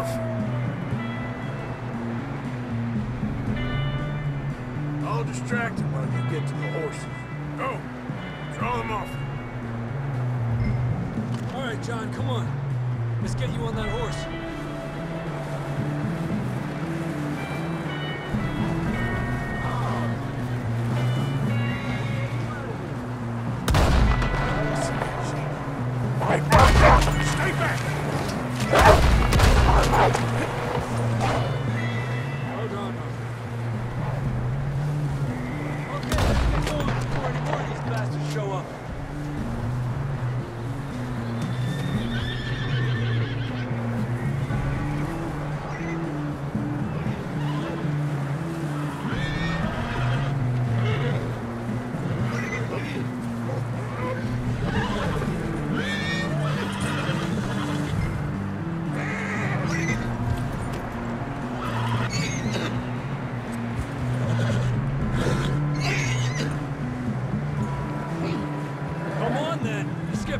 Arthur. I'll distract him while you get to the horses. Go! Draw them off. All right, John, come on. Let's get you on that horse. Mm-hmm.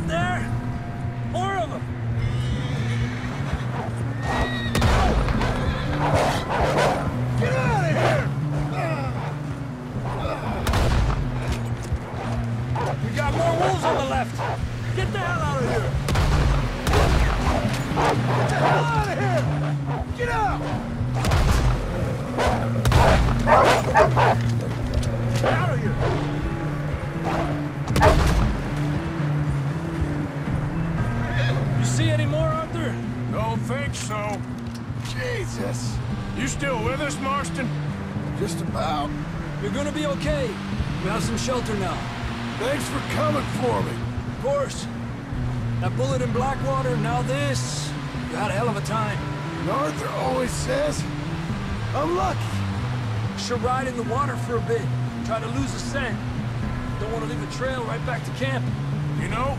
Up there! More of them! Get out of here! We got more wolves on the left! Get the hell out of here! Get the hell out of here! Get out! See any more, Arthur? Don't think so. Jesus. You still with us, Marston? Just about. You're gonna be okay. We have some shelter now. Thanks for coming for me. Of course. That bullet in Blackwater, now this. You had a hell of a time. And Arthur always says, I'm lucky. Should ride in the water for a bit. Try to lose a scent. Don't want to leave a trail right back to camp. You know,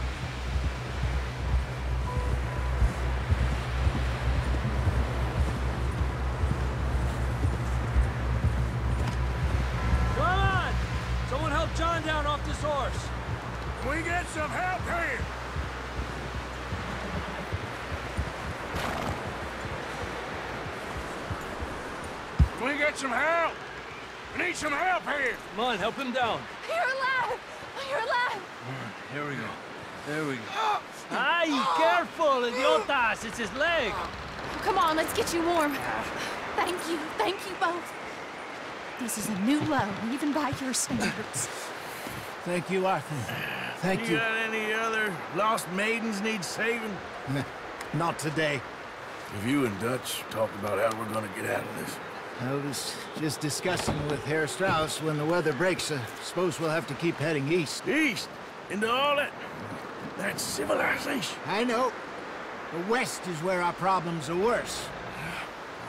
John down off this horse. Can we get some help here? Can we get some help? We need some help here. Come on, help him down. You're alive! You're alive! Here we go. There we go. Ay, careful, idiotas! It's his leg! Come on, let's get you warm. Thank you, thank you both. This is a new low, even by your standards. Thank you, Arthur. Thank you. got any other lost maidens need saving? Not today. Have you and Dutch talked about how we're gonna get out of this? I was just discussing with Herr Strauss when the weather breaks. I suppose we'll have to keep heading east. East? Into all that... that civilization? I know. The west is where our problems are worse.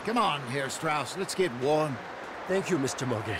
Come on, Herr Strauss. Let's get warm. Thank you, Mr. Morgan.